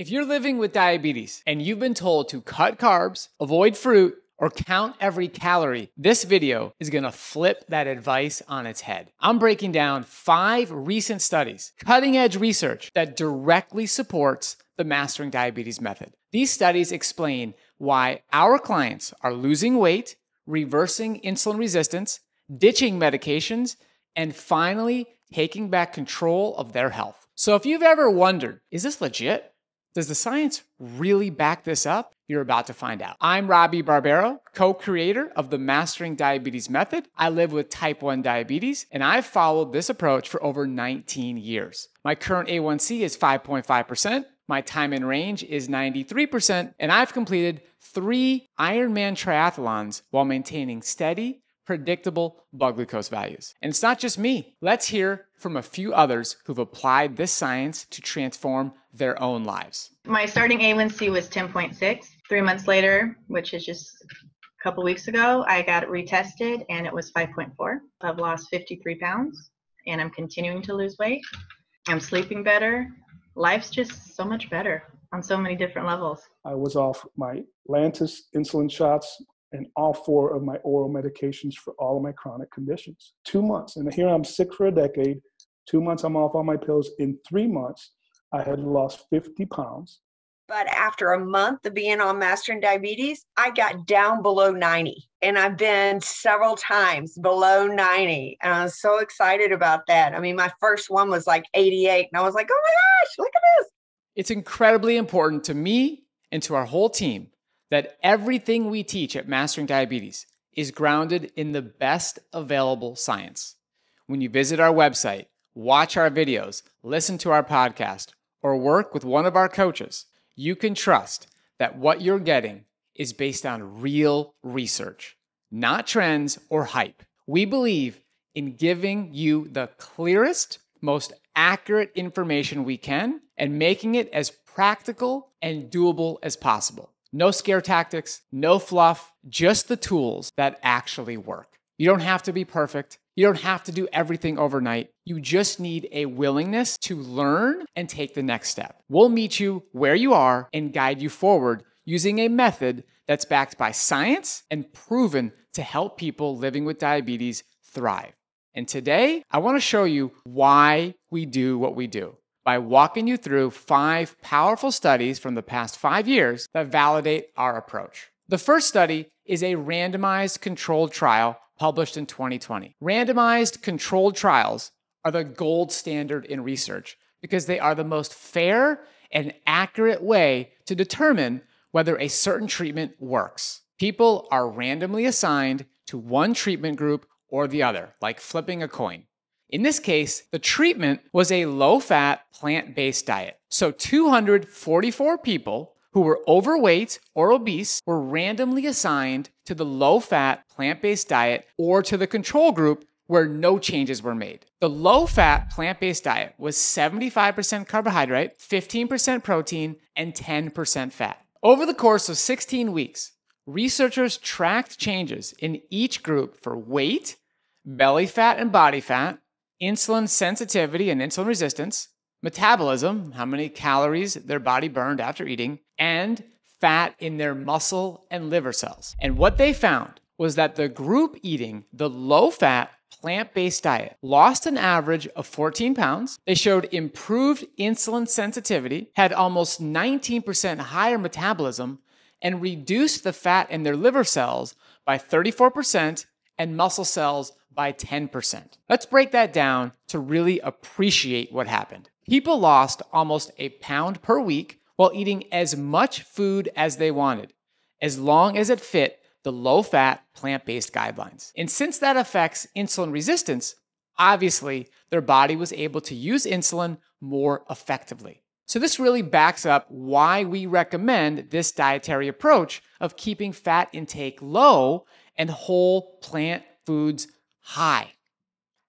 If you're living with diabetes and you've been told to cut carbs, avoid fruit, or count every calorie, this video is gonna flip that advice on its head. I'm breaking down five recent studies, cutting edge research that directly supports the Mastering Diabetes method. These studies explain why our clients are losing weight, reversing insulin resistance, ditching medications, and finally taking back control of their health. So if you've ever wondered, is this legit? Does the science really back this up? You're about to find out. I'm Robby Barbaro, co creator of the Mastering Diabetes Method. I live with type 1 diabetes, and I've followed this approach for over 19 years. My current A1C is 5.5%. My time in range is 93%, and I've completed three Ironman triathlons while maintaining steady, predictable blood glucose values. And it's not just me. Let's hear from a few others who've applied this science to transform their own lives. My starting A1C was 10.6. Three months later, which is just a couple weeks ago, I got retested and it was 5.4. I've lost 53 pounds and I'm continuing to lose weight. I'm sleeping better. Life's just so much better on so many different levels. I was off my Lantus insulin shots and all four of my oral medications for all of my chronic conditions. Two months, and here I'm sick for a decade. Two months, I'm off all my pills. In three months, I had lost 50 pounds. But after a month of being on Mastering Diabetes, I got down below 90. And I've been several times below 90. And I was so excited about that. I mean, my first one was like 88. And I was like, oh my gosh, look at this. It's incredibly important to me and to our whole team that everything we teach at Mastering Diabetes is grounded in the best available science. When you visit our website, watch our videos, listen to our podcast, or work with one of our coaches, you can trust that what you're getting is based on real research, not trends or hype. We believe in giving you the clearest, most accurate information we can and making it as practical and doable as possible. No scare tactics, no fluff, just the tools that actually work. You don't have to be perfect. You don't have to do everything overnight. You just need a willingness to learn and take the next step. We'll meet you where you are and guide you forward using a method that's backed by science and proven to help people living with diabetes thrive. And today, I want to show you why we do what we do by walking you through five powerful studies from the past five years that validate our approach. The first study is a randomized controlled trial published in 2020. Randomized controlled trials are the gold standard in research because they are the most fair and accurate way to determine whether a certain treatment works. People are randomly assigned to one treatment group or the other, like flipping a coin. In this case, the treatment was a low fat, plant based diet. So 244 people who were overweight or obese were randomly assigned to the low fat plant based diet or to the control group where no changes were made. The low fat plant based diet was 75% carbohydrate, 15% protein, and 10% fat. Over the course of 16 weeks, researchers tracked changes in each group for weight, belly fat and body fat, insulin sensitivity and insulin resistance, metabolism, how many calories their body burned after eating, and fat in their muscle and liver cells. And what they found was that the group eating the low fat, plant based diet lost an average of 14 pounds. They showed improved insulin sensitivity, had almost 19% higher metabolism, and reduced the fat in their liver cells by 34% and muscle cells by 10%. Let's break that down to really appreciate what happened. People lost almost a pound per week while eating as much food as they wanted, as long as it fit the low fat, plant based guidelines. And since that affects insulin resistance, obviously their body was able to use insulin more effectively. So, this really backs up why we recommend this dietary approach of keeping fat intake low and whole plant foods high.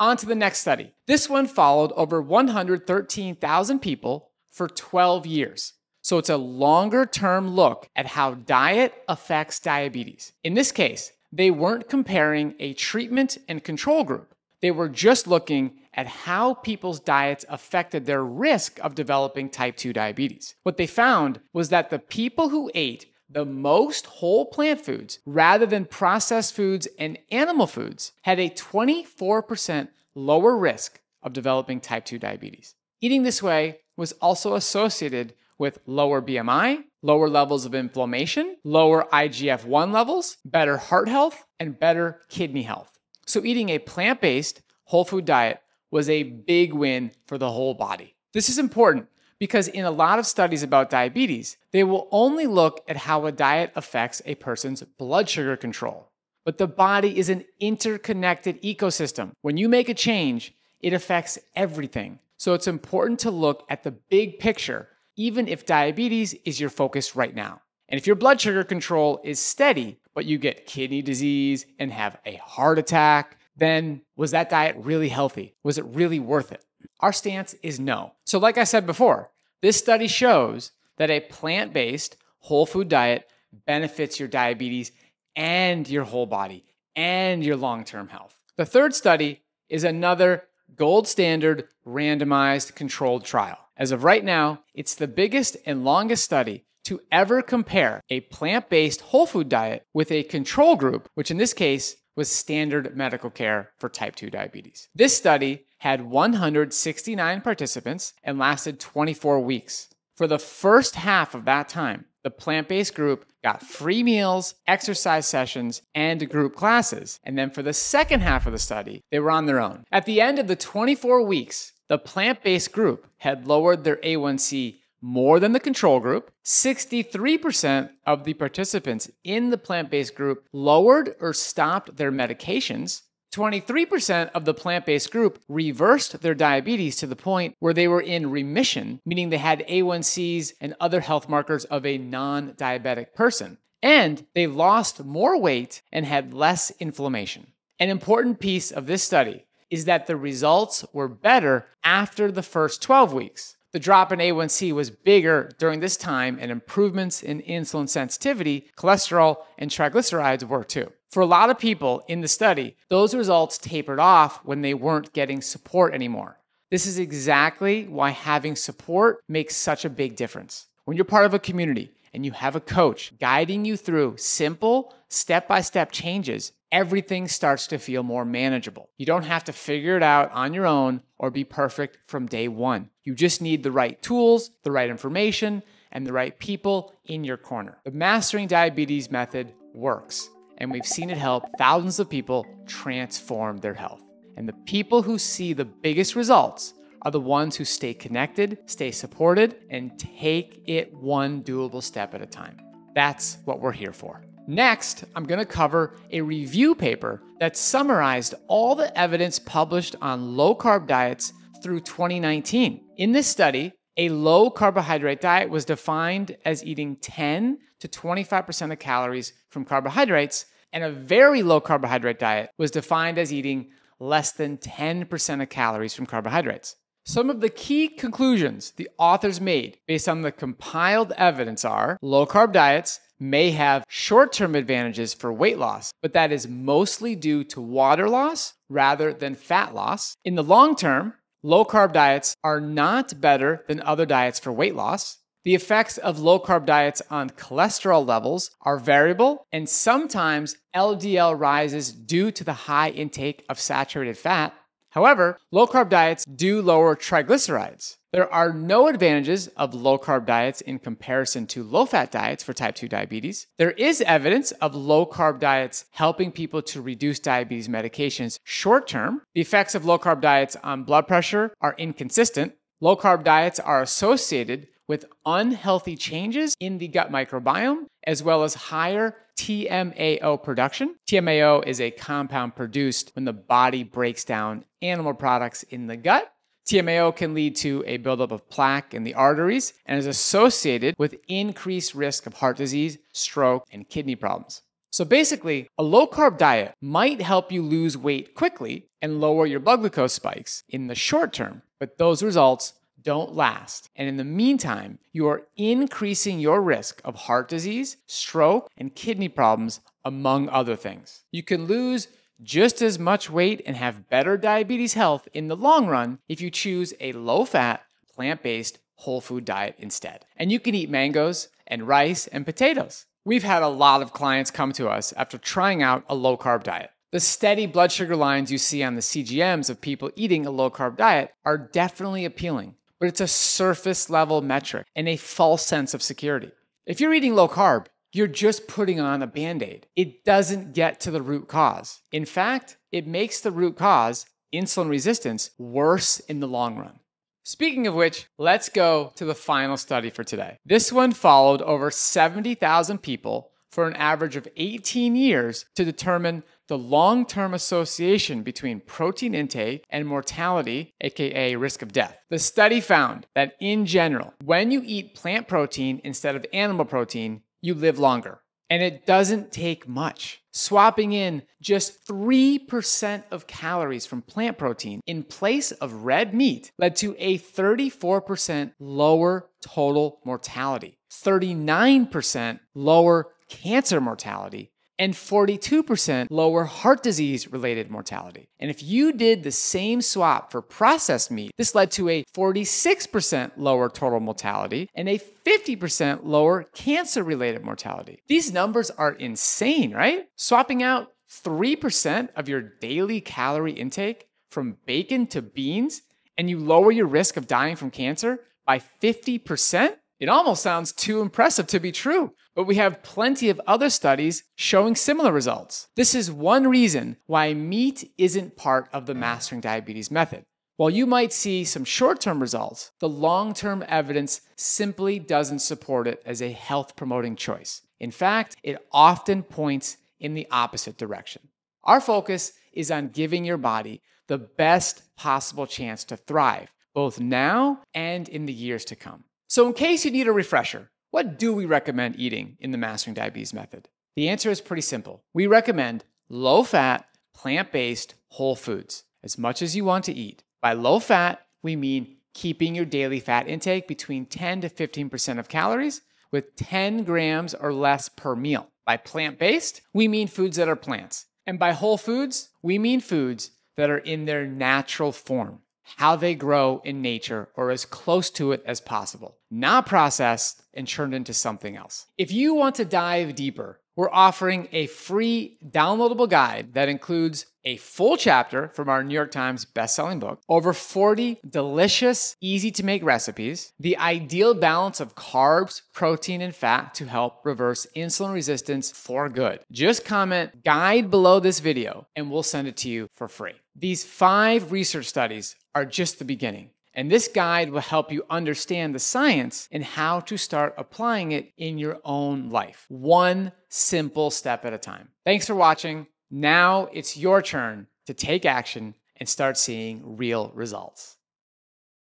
On to the next study. This one followed over 113,000 people for 12 years. So it's a longer term look at how diet affects diabetes. In this case, they weren't comparing a treatment and control group. They were just looking at how people's diets affected their risk of developing type 2 diabetes. What they found was that the people who ate the most whole plant foods rather than processed foods and animal foods had a 24% lower risk of developing type 2 diabetes. Eating this way was also associated with lower BMI, lower levels of inflammation, lower IGF 1 levels, better heart health, and better kidney health. So, eating a plant based whole food diet was a big win for the whole body. This is important because in a lot of studies about diabetes, they will only look at how a diet affects a person's blood sugar control. But the body is an interconnected ecosystem. When you make a change, it affects everything. So it's important to look at the big picture, even if diabetes is your focus right now. And if your blood sugar control is steady, but you get kidney disease and have a heart attack, then was that diet really healthy? Was it really worth it? Our stance is no. So, like I said before, this study shows that a plant based whole food diet benefits your diabetes and your whole body and your long term health. The third study is another gold standard randomized controlled trial. As of right now, it's the biggest and longest study to ever compare a plant based whole food diet with a control group, which in this case was standard medical care for type 2 diabetes. This study had 169 participants and lasted 24 weeks. For the first half of that time, the plant based group got free meals, exercise sessions, and group classes. And then for the second half of the study, they were on their own. At the end of the 24 weeks, the plant based group had lowered their A1C more than the control group. 63% of the participants in the plant based group lowered or stopped their medications. 23% of the plant based group reversed their diabetes to the point where they were in remission, meaning they had A1Cs and other health markers of a non diabetic person. And they lost more weight and had less inflammation. An important piece of this study is that the results were better after the first 12 weeks. The drop in A1C was bigger during this time, and improvements in insulin sensitivity, cholesterol, and triglycerides were too. For a lot of people in the study, those results tapered off when they weren't getting support anymore. This is exactly why having support makes such a big difference. When you're part of a community and you have a coach guiding you through simple, step by step changes, everything starts to feel more manageable. You don't have to figure it out on your own or be perfect from day one. You just need the right tools, the right information, and the right people in your corner. The Mastering Diabetes method works, and we've seen it help thousands of people transform their health. And the people who see the biggest results are the ones who stay connected, stay supported, and take it one doable step at a time. That's what we're here for. Next, I'm going to cover a review paper that summarized all the evidence published on low carb diets through 2019. In this study, a low carbohydrate diet was defined as eating 10 to 25% of calories from carbohydrates, and a very low carbohydrate diet was defined as eating less than 10% of calories from carbohydrates. Some of the key conclusions the authors made based on the compiled evidence are low carb diets may have short term advantages for weight loss, but that is mostly due to water loss rather than fat loss. In the long term, low carb diets are not better than other diets for weight loss. The effects of low carb diets on cholesterol levels are variable, and sometimes LDL rises due to the high intake of saturated fat. However, low carb diets do lower triglycerides. There are no advantages of low carb diets in comparison to low fat diets for type 2 diabetes. There is evidence of low carb diets helping people to reduce diabetes medications short term. The effects of low carb diets on blood pressure are inconsistent. Low carb diets are associated with unhealthy changes in the gut microbiome, as well as higher TMAO production. TMAO is a compound produced when the body breaks down animal products in the gut. TMAO can lead to a buildup of plaque in the arteries and is associated with increased risk of heart disease, stroke, and kidney problems. So basically, a low carb diet might help you lose weight quickly and lower your blood glucose spikes in the short term, but those results don't last. And in the meantime, you are increasing your risk of heart disease, stroke, and kidney problems, among other things. You can lose just as much weight and have better diabetes health in the long run if you choose a low fat, plant based, whole food diet instead. And you can eat mangoes and rice and potatoes. We've had a lot of clients come to us after trying out a low carb diet. The steady blood sugar lines you see on the CGMs of people eating a low carb diet are definitely appealing, but it's a surface level metric and a false sense of security. If you're eating low carb, you're just putting on a band aid. It doesn't get to the root cause. In fact, it makes the root cause, insulin resistance, worse in the long run. Speaking of which, let's go to the final study for today. This one followed over 70,000 people for an average of 18 years to determine the long term association between protein intake and mortality, aka risk of death. The study found that in general, when you eat plant protein instead of animal protein, you live longer. And it doesn't take much. Swapping in just 3% of calories from plant protein in place of red meat led to a 34% lower total mortality, 39% lower cancer mortality, and 42% lower heart disease related mortality. And if you did the same swap for processed meat, this led to a 46% lower total mortality and a 50% lower cancer related mortality. These numbers are insane, right? Swapping out 3% of your daily calorie intake from bacon to beans, and you lower your risk of dying from cancer by 50%? It almost sounds too impressive to be true, but we have plenty of other studies showing similar results. This is one reason why meat isn't part of the mastering diabetes method. While you might see some short term results, the long term evidence simply doesn't support it as a health promoting choice. In fact, it often points in the opposite direction. Our focus is on giving your body the best possible chance to thrive, both now and in the years to come. So, in case you need a refresher, what do we recommend eating in the Mastering Diabetes Method? The answer is pretty simple. We recommend low fat, plant based whole foods as much as you want to eat. By low fat, we mean keeping your daily fat intake between 10 to 15% of calories with 10 grams or less per meal. By plant based, we mean foods that are plants. And by whole foods, we mean foods that are in their natural form how they grow in nature or as close to it as possible, not processed and turned into something else. If you want to dive deeper, we're offering a free downloadable guide that includes a full chapter from our New York Times bestselling book, over 40 delicious, easy to make recipes, the ideal balance of carbs, protein, and fat to help reverse insulin resistance for good. Just comment guide below this video and we'll send it to you for free. These five research studies are just the beginning. And this guide will help you understand the science and how to start applying it in your own life, one simple step at a time. Thanks for watching. Now it's your turn to take action and start seeing real results.